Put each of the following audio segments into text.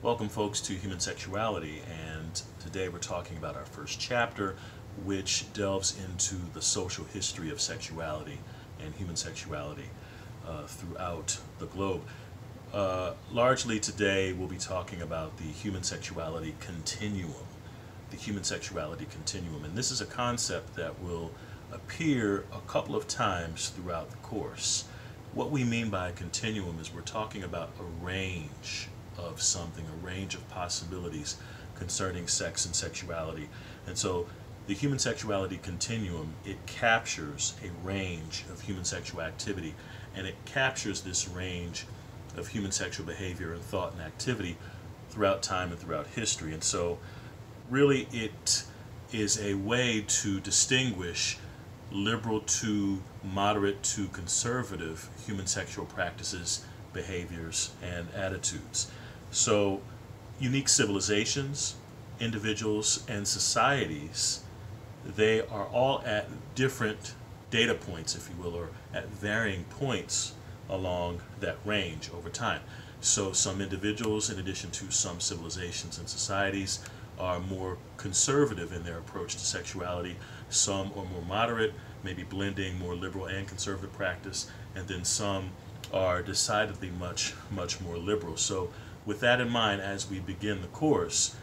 Welcome, folks, to Human Sexuality, and today we're talking about our first chapter, which delves into the social history of sexuality and human sexuality uh, throughout the globe. Uh, largely today, we'll be talking about the human sexuality continuum. The human sexuality continuum, and this is a concept that will appear a couple of times throughout the course. What we mean by a continuum is we're talking about a range of something, a range of possibilities concerning sex and sexuality. And so the human sexuality continuum, it captures a range of human sexual activity and it captures this range of human sexual behavior and thought and activity throughout time and throughout history. And so really it is a way to distinguish liberal to moderate to conservative human sexual practices, behaviors, and attitudes. So, unique civilizations, individuals, and societies, they are all at different data points, if you will, or at varying points along that range over time. So, some individuals, in addition to some civilizations and societies, are more conservative in their approach to sexuality. Some are more moderate, maybe blending more liberal and conservative practice, and then some are decidedly much, much more liberal. So with that in mind, as we begin the course,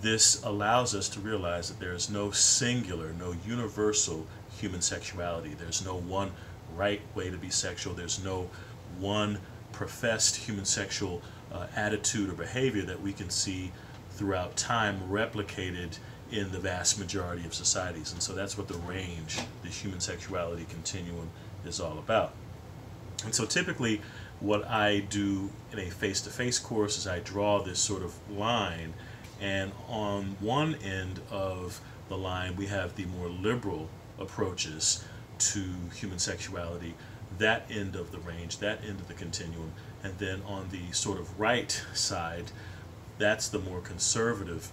this allows us to realize that there is no singular, no universal human sexuality. There's no one right way to be sexual. There's no one professed human sexual uh, attitude or behavior that we can see throughout time replicated in the vast majority of societies. And so that's what the range, the human sexuality continuum, is all about. And so typically, what I do in a face to face course is I draw this sort of line, and on one end of the line, we have the more liberal approaches to human sexuality, that end of the range, that end of the continuum. And then on the sort of right side, that's the more conservative,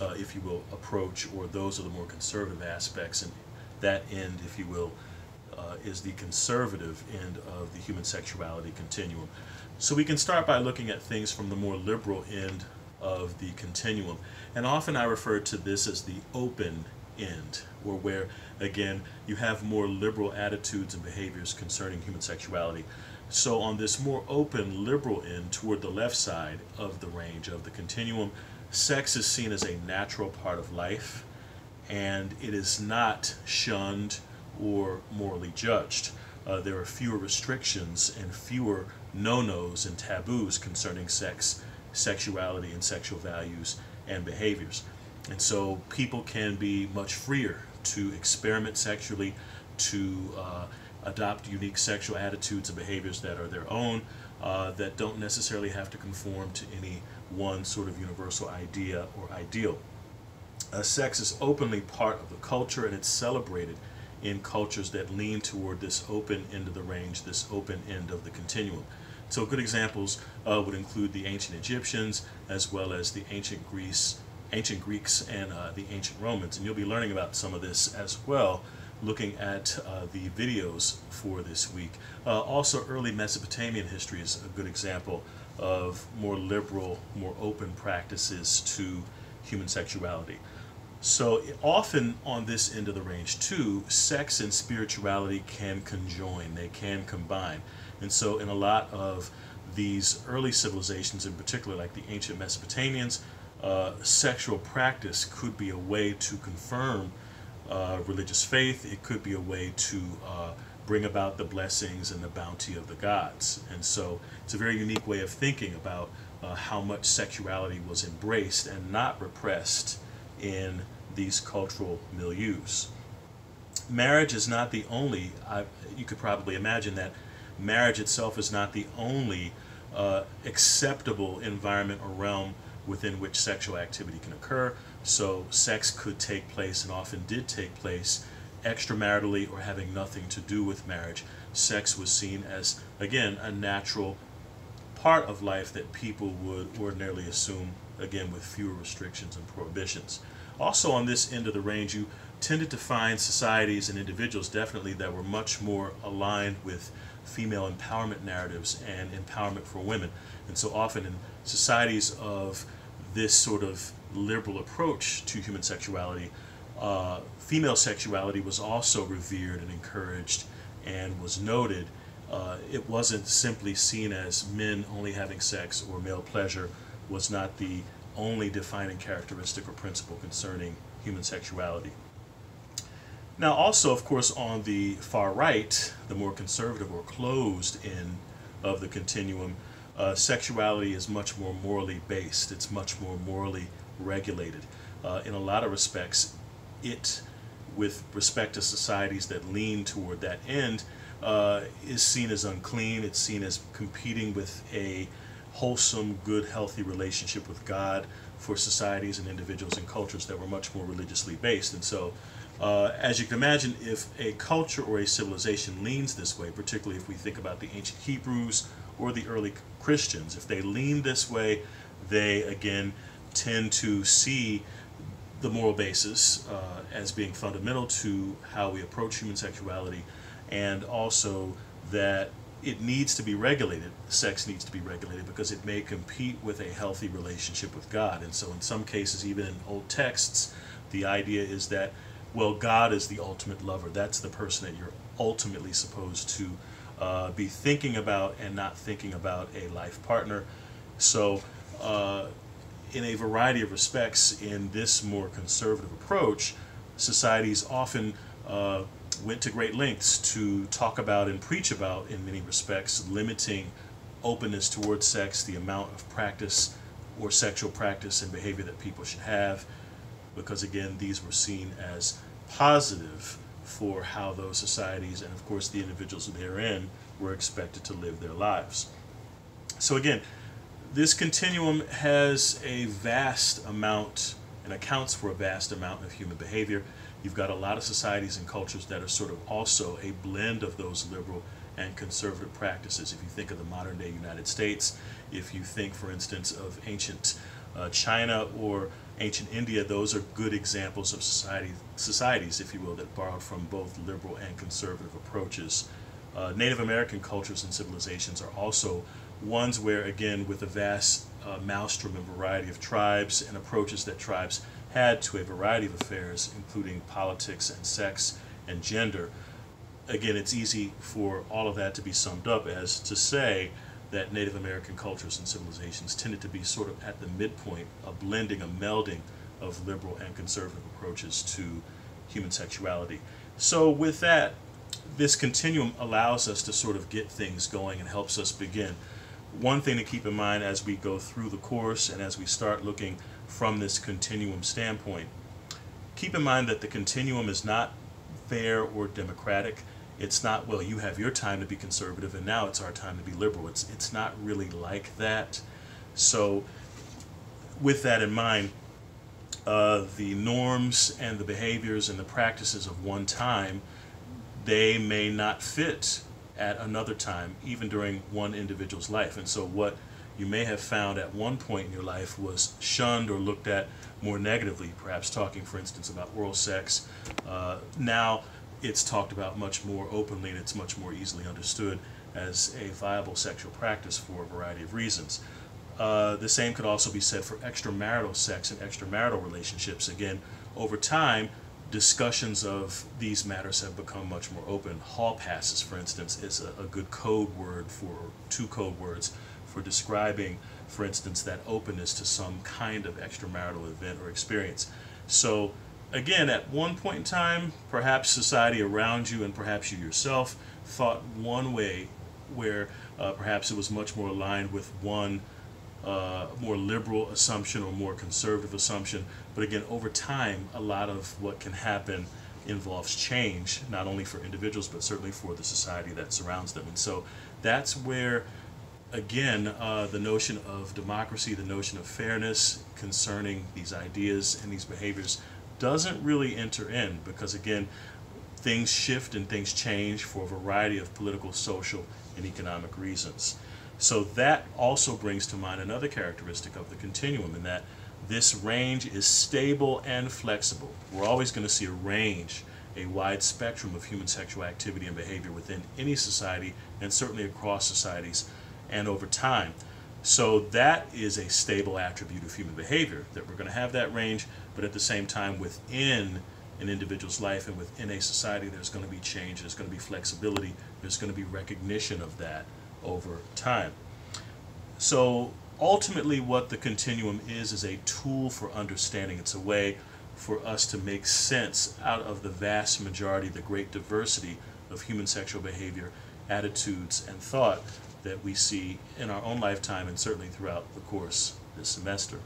uh, if you will, approach, or those are the more conservative aspects. And that end, if you will, uh, is the conservative end of the human sexuality continuum. So we can start by looking at things from the more liberal end of the continuum. And often I refer to this as the open end, or where, again, you have more liberal attitudes and behaviors concerning human sexuality. So on this more open liberal end toward the left side of the range of the continuum, sex is seen as a natural part of life and it is not shunned or morally judged. Uh, there are fewer restrictions and fewer no-nos and taboos concerning sex, sexuality, and sexual values and behaviors. And so people can be much freer to experiment sexually, to uh, adopt unique sexual attitudes and behaviors that are their own, uh, that don't necessarily have to conform to any one sort of universal idea or ideal. Uh, sex is openly part of the culture and it's celebrated in cultures that lean toward this open end of the range, this open end of the continuum. So good examples uh, would include the ancient Egyptians as well as the ancient Greece, ancient Greeks and uh, the ancient Romans. And you'll be learning about some of this as well looking at uh, the videos for this week. Uh, also, early Mesopotamian history is a good example of more liberal, more open practices to human sexuality. So often on this end of the range too, sex and spirituality can conjoin, they can combine. And so in a lot of these early civilizations in particular, like the ancient Mesopotamians, uh, sexual practice could be a way to confirm uh, religious faith. It could be a way to uh, bring about the blessings and the bounty of the gods. And so it's a very unique way of thinking about uh, how much sexuality was embraced and not repressed in these cultural milieus. Marriage is not the only, I, you could probably imagine that marriage itself is not the only uh, acceptable environment or realm within which sexual activity can occur. So sex could take place and often did take place extramaritally or having nothing to do with marriage. Sex was seen as, again, a natural part of life that people would ordinarily assume, again, with fewer restrictions and prohibitions. Also on this end of the range, you tended to find societies and individuals definitely that were much more aligned with female empowerment narratives and empowerment for women. And so often in societies of this sort of liberal approach to human sexuality, uh, female sexuality was also revered and encouraged and was noted. Uh, it wasn't simply seen as men only having sex or male pleasure was not the only defining characteristic or principle concerning human sexuality. Now, also, of course, on the far right, the more conservative or closed end of the continuum, uh, sexuality is much more morally based. It's much more morally regulated. Uh, in a lot of respects, it, with respect to societies that lean toward that end, uh, is seen as unclean. It's seen as competing with a wholesome, good, healthy relationship with God for societies and individuals and cultures that were much more religiously based. And so, uh, as you can imagine, if a culture or a civilization leans this way, particularly if we think about the ancient Hebrews or the early Christians, if they lean this way, they again tend to see the moral basis uh, as being fundamental to how we approach human sexuality, and also that it needs to be regulated. Sex needs to be regulated because it may compete with a healthy relationship with God. And so, in some cases, even in old texts, the idea is that, well, God is the ultimate lover. That's the person that you're ultimately supposed to uh, be thinking about and not thinking about a life partner. So, uh, in a variety of respects, in this more conservative approach, societies often uh, went to great lengths to talk about and preach about, in many respects, limiting openness towards sex, the amount of practice or sexual practice and behavior that people should have, because again, these were seen as positive for how those societies and, of course, the individuals therein were expected to live their lives. So, again, this continuum has a vast amount and accounts for a vast amount of human behavior. You've got a lot of societies and cultures that are sort of also a blend of those liberal and conservative practices. If you think of the modern day United States, if you think, for instance, of ancient uh, China or ancient India, those are good examples of society, societies, if you will, that borrowed from both liberal and conservative approaches. Uh, Native American cultures and civilizations are also ones where, again, with a vast uh, maelstrom and variety of tribes and approaches that tribes had to a variety of affairs, including politics and sex and gender. Again, it's easy for all of that to be summed up as to say that Native American cultures and civilizations tended to be sort of at the midpoint, a blending, a melding of liberal and conservative approaches to human sexuality. So, with that, this continuum allows us to sort of get things going and helps us begin. One thing to keep in mind as we go through the course and as we start looking from this continuum standpoint. Keep in mind that the continuum is not fair or democratic. It's not, well, you have your time to be conservative and now it's our time to be liberal. It's, it's not really like that. So, with that in mind, uh, the norms and the behaviors and the practices of one time, they may not fit at another time, even during one individual's life. And so, what you may have found at one point in your life was shunned or looked at more negatively, perhaps talking, for instance, about oral sex. Uh, now it's talked about much more openly and it's much more easily understood as a viable sexual practice for a variety of reasons. Uh, the same could also be said for extramarital sex and extramarital relationships. Again, over time, discussions of these matters have become much more open. Hall passes, for instance, is a, a good code word for two code words for describing, for instance, that openness to some kind of extramarital event or experience. So, again, at one point in time, perhaps society around you and perhaps you yourself thought one way where uh, perhaps it was much more aligned with one uh, more liberal assumption or more conservative assumption. But again, over time, a lot of what can happen involves change, not only for individuals, but certainly for the society that surrounds them. And so that's where again, uh, the notion of democracy, the notion of fairness concerning these ideas and these behaviors doesn't really enter in because, again, things shift and things change for a variety of political, social, and economic reasons. So that also brings to mind another characteristic of the continuum in that this range is stable and flexible. We're always going to see a range, a wide spectrum of human sexual activity and behavior within any society and certainly across societies and over time. So that is a stable attribute of human behavior, that we're going to have that range, but at the same time, within an individual's life and within a society, there's going to be change, there's going to be flexibility, there's going to be recognition of that over time. So ultimately, what the continuum is, is a tool for understanding. It's a way for us to make sense out of the vast majority, the great diversity of human sexual behavior, attitudes, and thought that we see in our own lifetime and certainly throughout the course this semester.